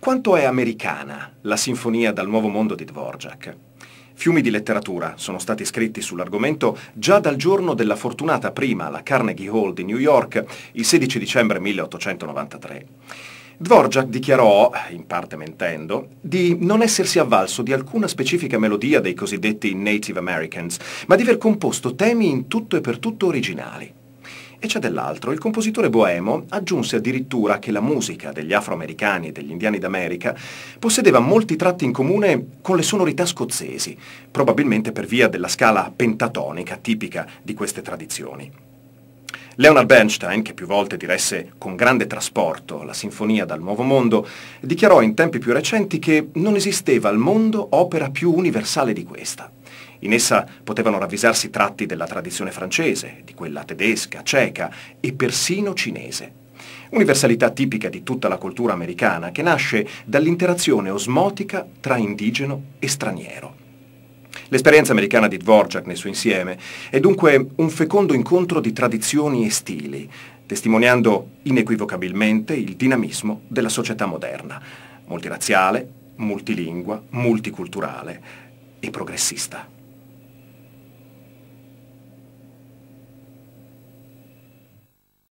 Quanto è americana la sinfonia dal nuovo mondo di Dvorak? Fiumi di letteratura sono stati scritti sull'argomento già dal giorno della fortunata prima alla Carnegie Hall di New York, il 16 dicembre 1893. Dvorak dichiarò, in parte mentendo, di non essersi avvalso di alcuna specifica melodia dei cosiddetti Native Americans, ma di aver composto temi in tutto e per tutto originali. E c'è dell'altro, il compositore boemo aggiunse addirittura che la musica degli afroamericani e degli indiani d'America possedeva molti tratti in comune con le sonorità scozzesi, probabilmente per via della scala pentatonica tipica di queste tradizioni. Leonard Bernstein, che più volte diresse con grande trasporto la Sinfonia dal Nuovo Mondo, dichiarò in tempi più recenti che non esisteva al mondo opera più universale di questa. In essa potevano ravvisarsi tratti della tradizione francese, di quella tedesca, ceca e persino cinese. Universalità tipica di tutta la cultura americana che nasce dall'interazione osmotica tra indigeno e straniero. L'esperienza americana di Dvorak nel suo insieme è dunque un fecondo incontro di tradizioni e stili, testimoniando inequivocabilmente il dinamismo della società moderna, multiraziale, multilingua, multiculturale e progressista.